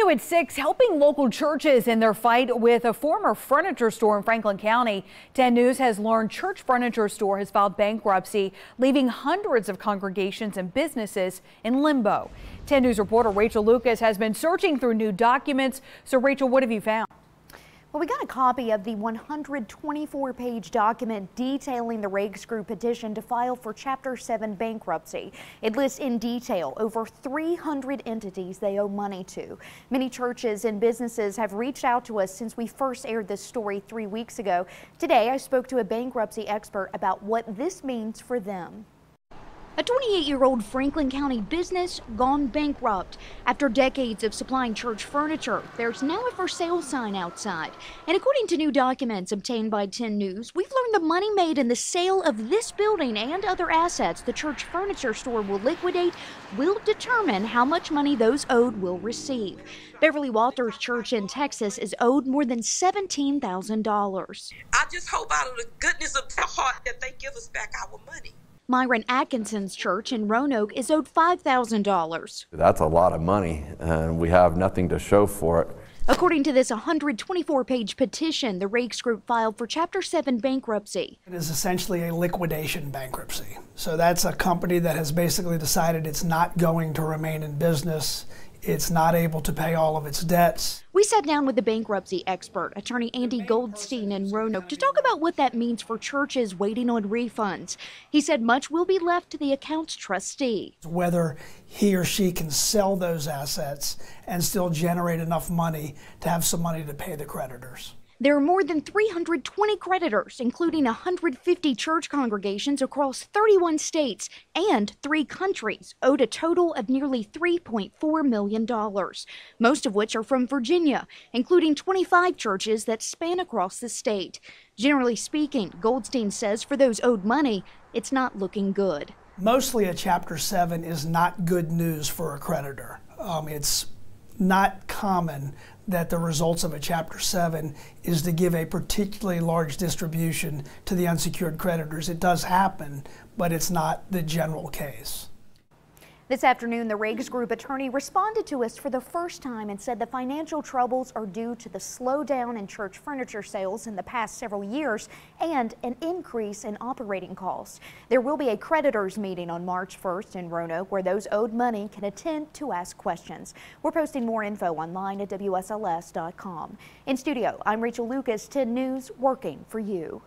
New at 6, helping local churches in their fight with a former furniture store in Franklin County. 10 News has learned Church Furniture Store has filed bankruptcy, leaving hundreds of congregations and businesses in limbo. 10 News reporter Rachel Lucas has been searching through new documents. So, Rachel, what have you found? Well, we got a copy of the 124 page document detailing the Rags Group petition to file for Chapter 7 bankruptcy. It lists in detail over 300 entities they owe money to. Many churches and businesses have reached out to us since we first aired this story three weeks ago. Today, I spoke to a bankruptcy expert about what this means for them. A 28 year old Franklin County business gone bankrupt. After decades of supplying church furniture, there's now a for sale sign outside. And according to new documents obtained by 10 News, we've learned the money made in the sale of this building and other assets the church furniture store will liquidate will determine how much money those owed will receive. Beverly Walters Church in Texas is owed more than $17,000. I just hope out of the goodness of their heart that they give us back our money. Myron Atkinson's church in Roanoke is owed $5,000. That's a lot of money, and we have nothing to show for it. According to this 124 page petition, the Rags Group filed for Chapter 7 bankruptcy. It is essentially a liquidation bankruptcy. So that's a company that has basically decided it's not going to remain in business it's not able to pay all of its debts. We sat down with the bankruptcy expert, attorney Andy Goldstein in Roanoke, to talk about what that means for churches waiting on refunds. He said much will be left to the accounts trustee. Whether he or she can sell those assets and still generate enough money to have some money to pay the creditors. There are more than 320 creditors, including 150 church congregations across 31 states and three countries, owed a total of nearly $3.4 million, most of which are from Virginia, including 25 churches that span across the state. Generally speaking, Goldstein says for those owed money, it's not looking good. Mostly a Chapter 7 is not good news for a creditor. Um, it's not common that the results of a Chapter 7 is to give a particularly large distribution to the unsecured creditors. It does happen, but it's not the general case. This afternoon, the Rags Group attorney responded to us for the first time and said the financial troubles are due to the slowdown in church furniture sales in the past several years and an increase in operating costs. There will be a creditors meeting on March 1st in Roanoke where those owed money can attend to ask questions. We're posting more info online at WSLS.com. In studio, I'm Rachel Lucas, 10 News, working for you.